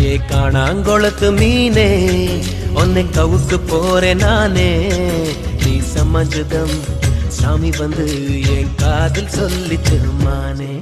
ஏ காணாங்கொளத்து மீனே ஒன்னை கவுக்கு போறேன் நானே. நீ சமஜதம் சாமி வந்து என் காதில் சொல்லிச்சு மானே